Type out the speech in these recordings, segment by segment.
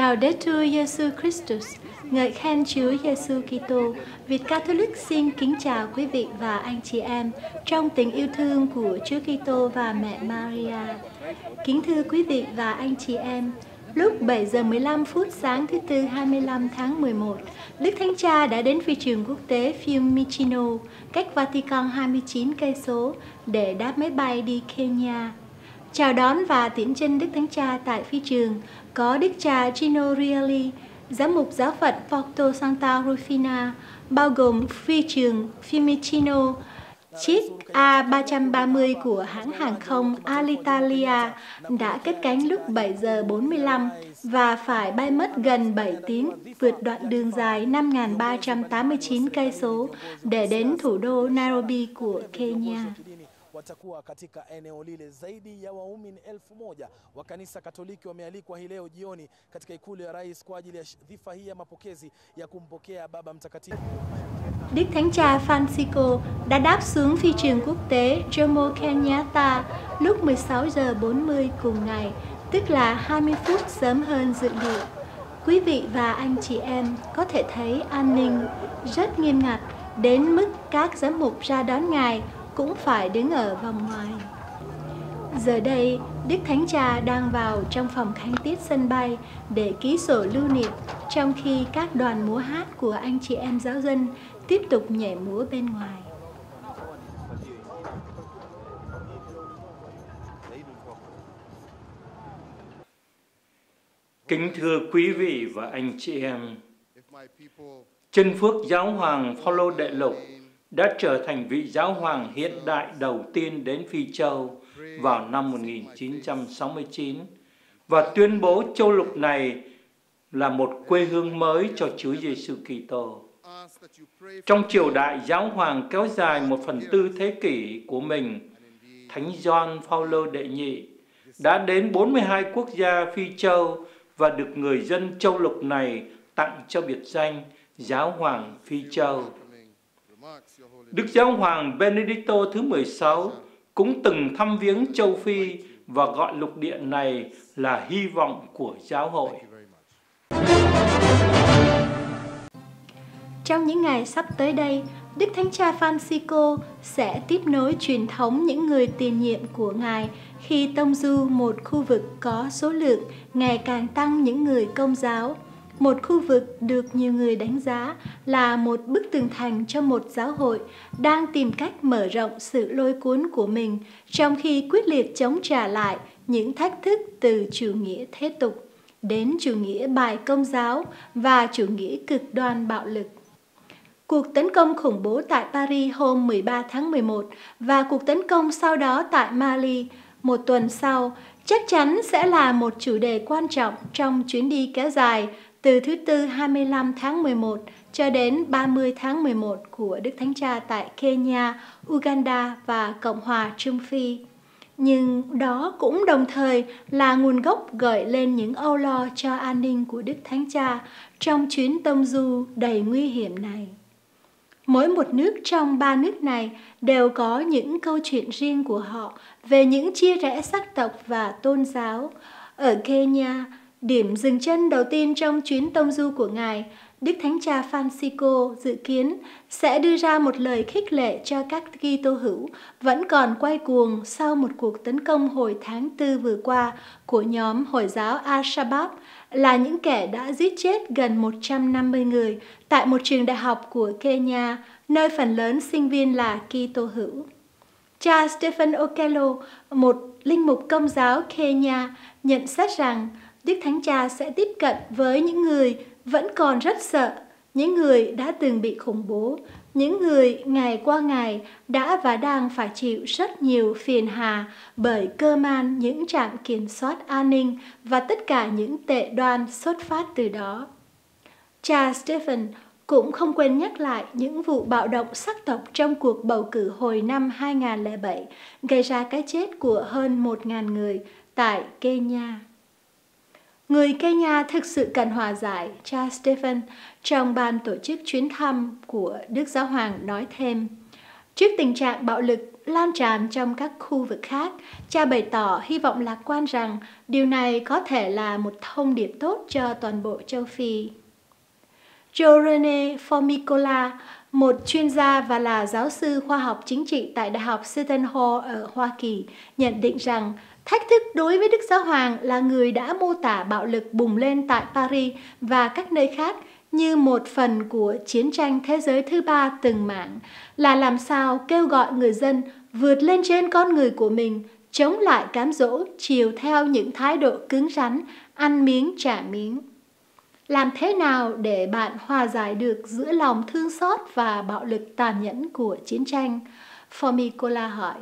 Laudetur Jesu Christus, ngợi khen Chúa Giêsu Kitô. Việt Catholic xin kính chào quý vị và anh chị em trong tình yêu thương của Chúa Kitô và mẹ Maria. Kính thưa quý vị và anh chị em, lúc 7 giờ 15 phút sáng thứ tư 25 tháng 11, Đức Thánh Cha đã đến phi trường quốc tế Fiumicino, cách Vatican 29 cây số để đáp máy bay đi Kenya. Chào đón và tiễn chân Đức Thánh Cha tại phi trường. Có Đức cha Gino Rielli, giám mục giáo phận Porto Santa Rufina, bao gồm phi trường Fiumicino, chiếc A330 của hãng hàng không Alitalia đã cất cánh lúc 7 giờ 45 và phải bay mất gần 7 tiếng vượt đoạn đường dài 5.389 cây số để đến thủ đô Nairobi của Kenya watakuwa katika eneo lile. Zaidi ya waumini elfu moja wa kanisa Katoliki wamealikwa hii leo jioni katika ikulu ya rais kwa ajili ya dhifa hii ya mapokezi ya kumpokea Baba Mtakatifu. Đức Thánh Cha Francisco đã đáp xuống phi trường quốc tế Jomo Kenyatta lúc 16 giờ 40 cùng ngày, tức là 20 phút sớm hơn dự định. Quý vị và anh chị em có thể thấy an ninh rất nghiêm ngặt đến mức các giám mục ra đón ngài cũng phải đứng ở vòng ngoài. Giờ đây, Đức Thánh Cha đang vào trong phòng khánh tiết sân bay để ký sổ lưu niệm, trong khi các đoàn múa hát của anh chị em giáo dân tiếp tục nhảy múa bên ngoài. Kính thưa quý vị và anh chị em, chân phước giáo hoàng Phaolô Đệ Lục đã trở thành vị giáo hoàng hiện đại đầu tiên đến Phi Châu vào năm 1969 và tuyên bố châu lục này là một quê hương mới cho Chúa Giêsu Kitô. Trong triều đại giáo hoàng kéo dài một phần tư thế kỷ của mình, Thánh Gioan Phaolô đệ nhị đã đến 42 quốc gia Phi Châu và được người dân châu lục này tặng cho biệt danh Giáo hoàng Phi Châu. Đức Giáo hoàng Benedicto thứ 16 cũng từng thăm viếng châu Phi và gọi lục địa này là hy vọng của giáo hội. Trong những ngày sắp tới đây, Đức Thánh Cha Francisco sẽ tiếp nối truyền thống những người tiền nhiệm của Ngài khi tông du một khu vực có số lượng ngày càng tăng những người công giáo một khu vực được nhiều người đánh giá là một bức tường thành cho một giáo hội đang tìm cách mở rộng sự lôi cuốn của mình, trong khi quyết liệt chống trả lại những thách thức từ chủ nghĩa thế tục, đến chủ nghĩa bài công giáo và chủ nghĩa cực đoan bạo lực. Cuộc tấn công khủng bố tại Paris hôm 13 tháng 11 và cuộc tấn công sau đó tại Mali một tuần sau chắc chắn sẽ là một chủ đề quan trọng trong chuyến đi kéo dài từ thứ Tư 25 tháng 11 cho đến 30 tháng 11 của Đức Thánh Cha tại Kenya, Uganda và Cộng hòa Trung Phi. Nhưng đó cũng đồng thời là nguồn gốc gợi lên những âu lo cho an ninh của Đức Thánh Cha trong chuyến tông du đầy nguy hiểm này. Mỗi một nước trong ba nước này đều có những câu chuyện riêng của họ về những chia rẽ sắc tộc và tôn giáo. Ở Kenya, Điểm dừng chân đầu tiên trong chuyến tông du của Ngài, Đức Thánh Cha Francisco dự kiến sẽ đưa ra một lời khích lệ cho các Kitô hữu vẫn còn quay cuồng sau một cuộc tấn công hồi tháng tư vừa qua của nhóm Hồi giáo Al-Shabaab là những kẻ đã giết chết gần 150 người tại một trường đại học của Kenya, nơi phần lớn sinh viên là Kitô hữu. Cha Stephen Okello, một linh mục công giáo Kenya, nhận xét rằng Đức Thánh Cha sẽ tiếp cận với những người vẫn còn rất sợ, những người đã từng bị khủng bố, những người ngày qua ngày đã và đang phải chịu rất nhiều phiền hà bởi cơ man những trạm kiểm soát an ninh và tất cả những tệ đoan xuất phát từ đó. Cha Stephen cũng không quên nhắc lại những vụ bạo động sắc tộc trong cuộc bầu cử hồi năm 2007 gây ra cái chết của hơn 1.000 người tại Kenya. Người Kenya thực sự cần hòa giải, cha Stephen trong ban tổ chức chuyến thăm của Đức Giáo Hoàng nói thêm. Trước tình trạng bạo lực lan tràn trong các khu vực khác, cha bày tỏ hy vọng lạc quan rằng điều này có thể là một thông điệp tốt cho toàn bộ châu Phi. Jorene Formicola, một chuyên gia và là giáo sư khoa học chính trị tại Đại học Seton Hall ở Hoa Kỳ, nhận định rằng thách thức đối với Đức Giáo Hoàng là người đã mô tả bạo lực bùng lên tại Paris và các nơi khác như một phần của chiến tranh thế giới thứ ba từng mạng là làm sao kêu gọi người dân vượt lên trên con người của mình, chống lại cám dỗ, chiều theo những thái độ cứng rắn, ăn miếng, trả miếng. Làm thế nào để bạn hòa giải được giữa lòng thương xót và bạo lực tàn nhẫn của chiến tranh? Formicola hỏi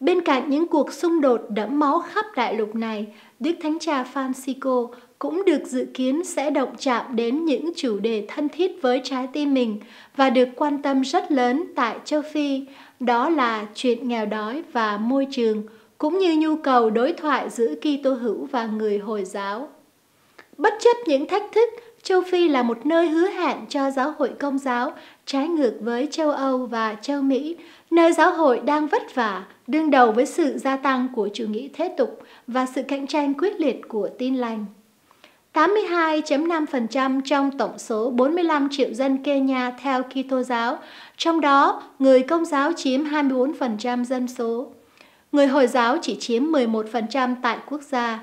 bên cạnh những cuộc xung đột đẫm máu khắp đại lục này đức thánh cha francisco cũng được dự kiến sẽ động chạm đến những chủ đề thân thiết với trái tim mình và được quan tâm rất lớn tại châu Phi, đó là chuyện nghèo đói và môi trường, cũng như nhu cầu đối thoại giữa Kitô hữu và người Hồi giáo. Bất chấp những thách thức, châu Phi là một nơi hứa hẹn cho giáo hội công giáo, trái ngược với châu Âu và châu Mỹ, nơi giáo hội đang vất vả, đương đầu với sự gia tăng của chủ nghĩa thế tục và sự cạnh tranh quyết liệt của tin lành. 82.5% trong tổng số 45 triệu dân Kenya theo Kitô giáo, trong đó người công giáo chiếm 24% dân số. Người Hồi giáo chỉ chiếm 11% tại quốc gia.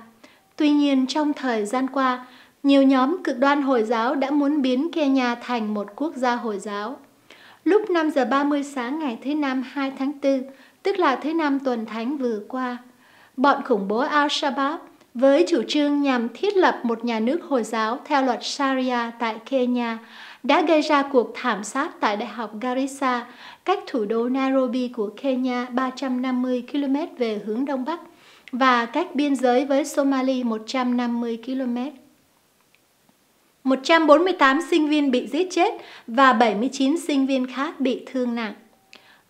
Tuy nhiên, trong thời gian qua, nhiều nhóm cực đoan Hồi giáo đã muốn biến Kenya thành một quốc gia Hồi giáo. Lúc 5 giờ 30 sáng ngày thứ Năm 2 tháng 4, tức là thứ Năm tuần Thánh vừa qua, bọn khủng bố Al-Shabaab với chủ trương nhằm thiết lập một nhà nước Hồi giáo theo luật Sharia tại Kenya, đã gây ra cuộc thảm sát tại Đại học Garissa, cách thủ đô Nairobi của Kenya 350 km về hướng Đông Bắc và cách biên giới với Somalia 150 km. 148 sinh viên bị giết chết và 79 sinh viên khác bị thương nặng.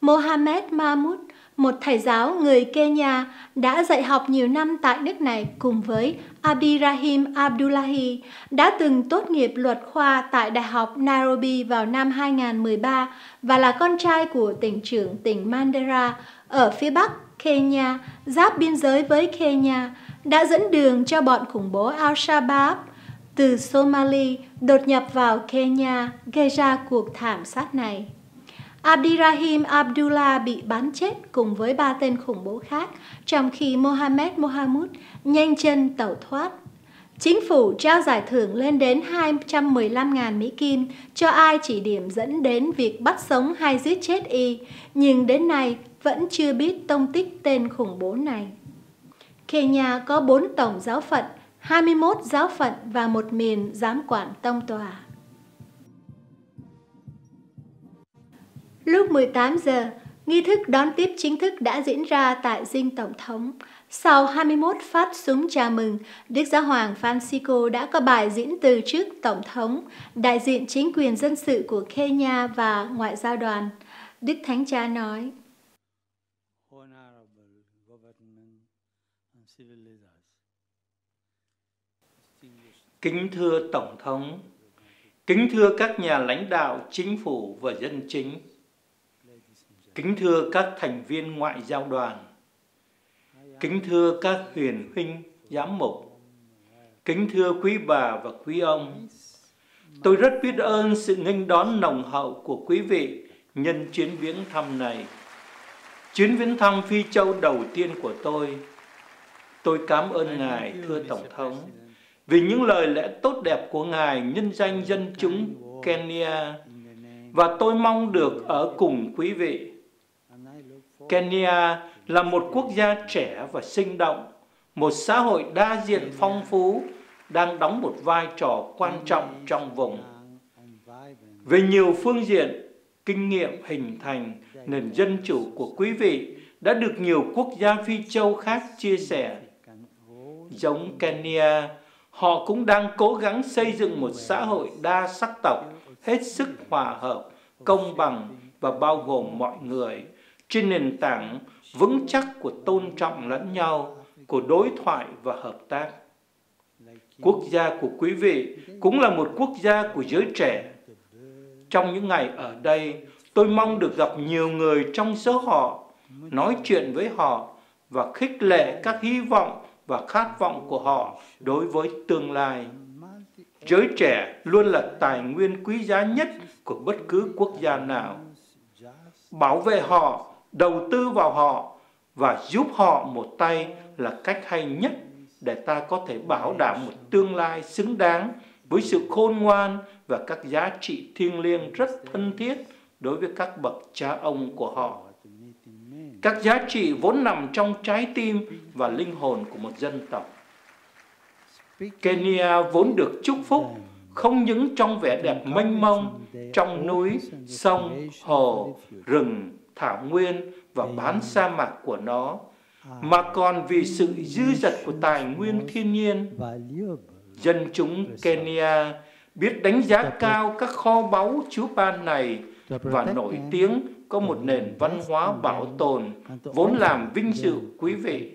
Mohamed Mahmoud, một thầy giáo người Kenya đã dạy học nhiều năm tại nước này cùng với Abdirahim Abdullahi đã từng tốt nghiệp luật khoa tại Đại học Nairobi vào năm 2013 và là con trai của tỉnh trưởng tỉnh Mandera ở phía bắc Kenya, giáp biên giới với Kenya, đã dẫn đường cho bọn khủng bố Al-Shabaab từ Somalia đột nhập vào Kenya gây ra cuộc thảm sát này. Abdirahim Abdullah bị bắn chết cùng với ba tên khủng bố khác, trong khi Mohammed Mohamud nhanh chân tẩu thoát. Chính phủ trao giải thưởng lên đến 215.000 Mỹ Kim cho ai chỉ điểm dẫn đến việc bắt sống hay giết chết y, nhưng đến nay vẫn chưa biết tông tích tên khủng bố này. Kenya có 4 tổng giáo phận, 21 giáo phận và một miền giám quản tông tòa. Lúc 18 giờ, nghi thức đón tiếp chính thức đã diễn ra tại dinh Tổng thống. Sau 21 phát súng chào mừng, Đức Giáo hoàng Francisco đã có bài diễn từ trước Tổng thống, đại diện chính quyền dân sự của Kenya và ngoại giao đoàn. Đức Thánh Cha nói, Kính thưa Tổng thống, kính thưa các nhà lãnh đạo chính phủ và dân chính, Kính thưa các thành viên ngoại giao đoàn, kính thưa các huyền huynh giám mục, kính thưa quý bà và quý ông, tôi rất biết ơn sự nghênh đón nồng hậu của quý vị nhân chuyến viếng thăm này. Chuyến viếng thăm Phi Châu đầu tiên của tôi, tôi cảm ơn Ngài, thưa Tổng thống, vì những lời lẽ tốt đẹp của Ngài nhân danh dân chúng Kenya và tôi mong được ở cùng quý vị Kenya là một quốc gia trẻ và sinh động, một xã hội đa diện phong phú, đang đóng một vai trò quan trọng trong vùng. Về nhiều phương diện, kinh nghiệm hình thành nền dân chủ của quý vị đã được nhiều quốc gia Phi Châu khác chia sẻ. Giống Kenya, họ cũng đang cố gắng xây dựng một xã hội đa sắc tộc, hết sức hòa hợp, công bằng và bao gồm mọi người – trên nền tảng vững chắc của tôn trọng lẫn nhau, của đối thoại và hợp tác. Quốc gia của quý vị cũng là một quốc gia của giới trẻ. Trong những ngày ở đây, Tôi mong được gặp nhiều người trong số họ, nói chuyện với họ và khích lệ các hy vọng và khát vọng của họ đối với tương lai. Giới trẻ luôn là tài nguyên quý giá nhất của bất cứ quốc gia nào. Bảo vệ họ, đầu tư vào họ và giúp họ một tay là cách hay nhất để ta có thể bảo đảm một tương lai xứng đáng với sự khôn ngoan và các giá trị thiêng liêng rất thân thiết đối với các bậc cha ông của họ. Các giá trị vốn nằm trong trái tim và linh hồn của một dân tộc. Kenya vốn được chúc phúc không những trong vẻ đẹp mênh mông, trong núi, sông, hồ, rừng, thảo nguyên và bán sa mạc của nó, mà còn vì sự dư dật của tài nguyên thiên nhiên. Dân chúng Kenya biết đánh giá cao các kho báu Chúa ban này và nổi tiếng có một nền văn hóa bảo tồn vốn làm vinh dự quý vị.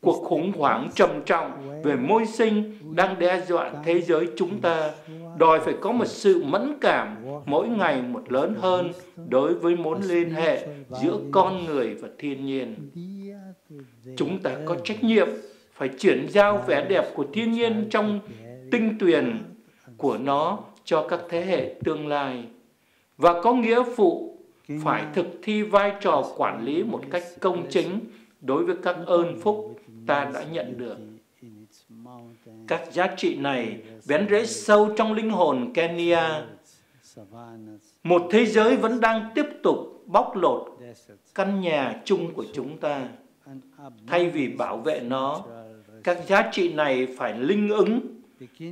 Cuộc khủng hoảng trầm trọng về môi sinh đang đe dọa thế giới chúng ta, đòi phải có một sự mẫn cảm mỗi ngày một lớn hơn đối với mối liên hệ giữa con người và thiên nhiên. Chúng ta có trách nhiệm phải chuyển giao vẻ đẹp của thiên nhiên trong tinh tuyền của nó cho các thế hệ tương lai và có nghĩa vụ phải thực thi vai trò quản lý một cách công chính đối với các ơn phúc ta đã nhận được. Các giá trị này bén rễ sâu trong linh hồn Kenya. Một thế giới vẫn đang tiếp tục bóc lột căn nhà chung của chúng ta. Thay vì bảo vệ nó, các giá trị này phải linh ứng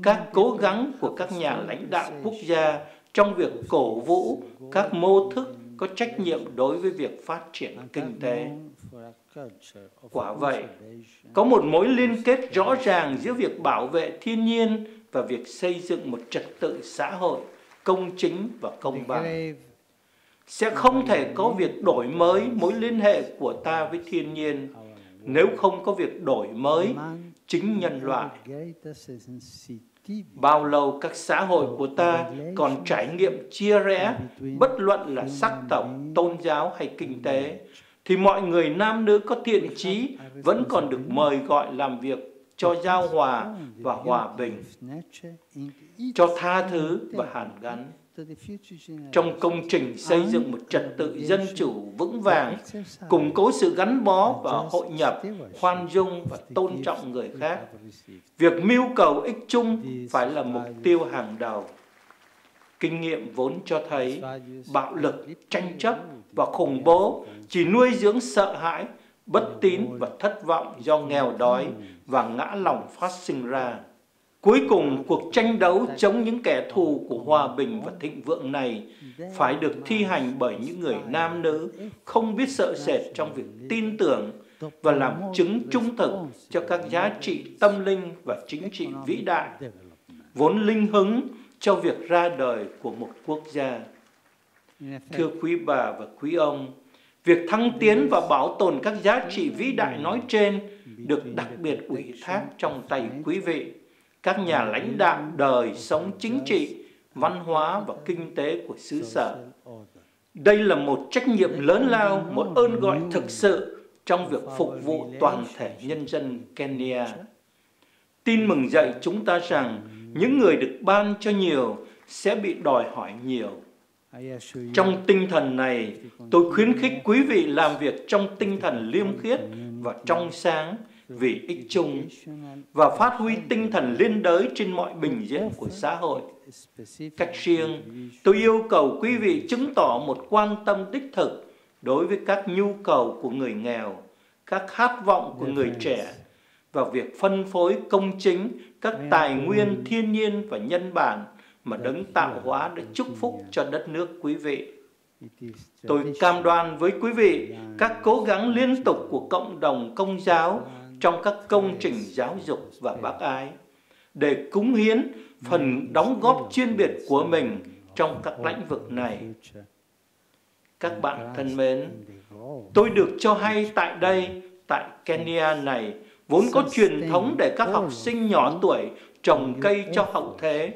các cố gắng của các nhà lãnh đạo quốc gia trong việc cổ vũ các mô thức có trách nhiệm đối với việc phát triển kinh tế. Quả vậy, có một mối liên kết rõ ràng giữa việc bảo vệ thiên nhiên và việc xây dựng một trật tự xã hội công chính và công bằng. Sẽ không thể có việc đổi mới mối liên hệ của ta với thiên nhiên nếu không có việc đổi mới chính nhân loại. Bao lâu các xã hội của ta còn trải nghiệm chia rẽ, bất luận là sắc tộc, tôn giáo hay kinh tế, thì mọi người nam nữ có thiện trí vẫn còn được mời gọi làm việc cho giao hòa và hòa bình, cho tha thứ và hàn gắn. Trong công trình xây dựng một trật tự dân chủ vững vàng, củng cố sự gắn bó và hội nhập, khoan dung và tôn trọng người khác, việc mưu cầu ích chung phải là mục tiêu hàng đầu. Kinh nghiệm vốn cho thấy bạo lực, tranh chấp và khủng bố chỉ nuôi dưỡng sợ hãi, bất tín và thất vọng do nghèo đói và ngã lòng phát sinh ra. Cuối cùng, cuộc tranh đấu chống những kẻ thù của hòa bình và thịnh vượng này phải được thi hành bởi những người nam nữ không biết sợ sệt trong việc tin tưởng và làm chứng trung thực cho các giá trị tâm linh và chính trị vĩ đại, vốn linh hứng cho việc ra đời của một quốc gia. Thưa quý bà và quý ông, việc thăng tiến và bảo tồn các giá trị vĩ đại nói trên được đặc biệt ủy thác trong tay quý vị các nhà lãnh đạo đời sống chính trị, văn hóa và kinh tế của xứ sở. Đây là một trách nhiệm lớn lao, một ơn gọi thực sự trong việc phục vụ toàn thể nhân dân Kenya. Tin mừng dạy chúng ta rằng những người được ban cho nhiều sẽ bị đòi hỏi nhiều. Trong tinh thần này, tôi khuyến khích quý vị làm việc trong tinh thần liêm khiết và trong sáng, vì ích chung và phát huy tinh thần liên đới trên mọi bình diện của xã hội. Cách riêng, tôi yêu cầu quý vị chứng tỏ một quan tâm đích thực đối với các nhu cầu của người nghèo, các khát vọng của người trẻ và việc phân phối công chính các tài nguyên thiên nhiên và nhân bản mà đấng tạo hóa đã chúc phúc cho đất nước quý vị. Tôi cam đoan với quý vị các cố gắng liên tục của cộng đồng công giáo trong các công trình giáo dục và bác ái để cúng hiến phần đóng góp chuyên biệt của mình trong các lĩnh vực này. Các bạn thân mến, tôi được cho hay tại đây, tại Kenya này, vốn có truyền thống để các học sinh nhỏ tuổi trồng cây cho hậu thế.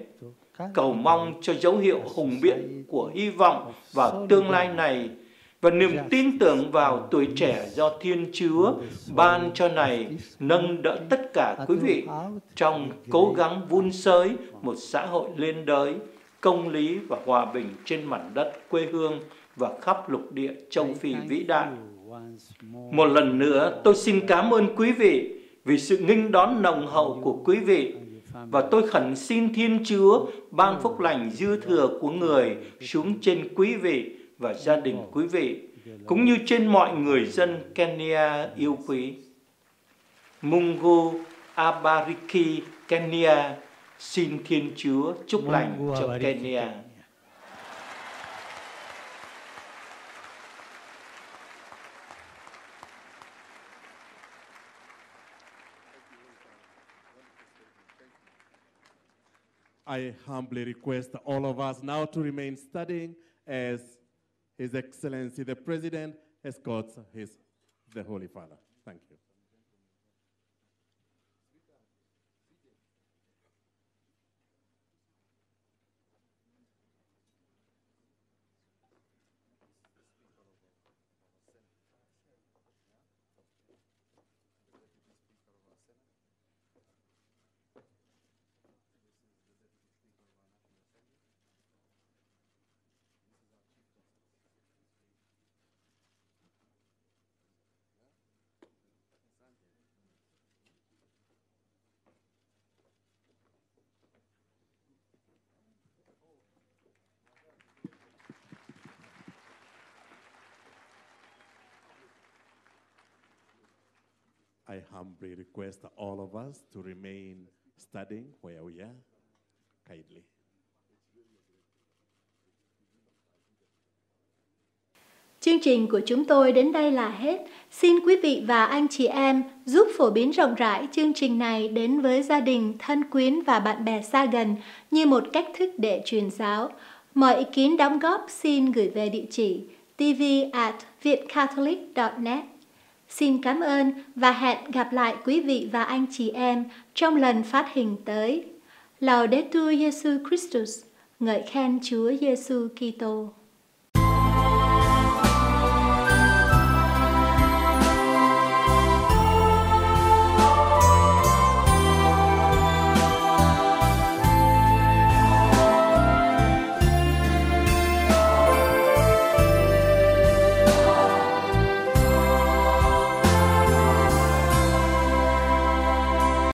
cầu mong cho dấu hiệu hùng biện của hy vọng vào tương lai này và niềm tin tưởng vào tuổi trẻ do Thiên Chúa ban cho này nâng đỡ tất cả quý vị trong cố gắng vun sới một xã hội lên đới, công lý và hòa bình trên mảnh đất quê hương và khắp lục địa châu Phi vĩ đại. Một lần nữa, tôi xin cảm ơn quý vị vì sự nghênh đón nồng hậu của quý vị và tôi khẩn xin Thiên Chúa ban phúc lành dư thừa của người xuống trên quý vị và gia đình quý vị, cũng như trên mọi người dân Kenya yêu quý. Mungu Abariki Kenya xin Thiên Chúa chúc lành cho Kenya. I humbly request all of us now to remain standing as His Excellency the President escorts his, the Holy Father. I humbly request all of us to remain studying where we are, kindly. Chương trình của chúng tôi đến đây là hết. Xin quý vị và anh chị em giúp phổ biến rộng rãi chương trình này đến với gia đình, thân quyến và bạn bè xa gần như một cách thức để truyền giáo. Mọi ý kiến đóng góp xin gửi về địa chỉ tv at vietcatholic.net. Xin cảm ơn và hẹn gặp lại quý vị và anh chị em trong lần phát hình tới. Laudetur Jesu Christus, ngợi khen Chúa Giêsu Kitô.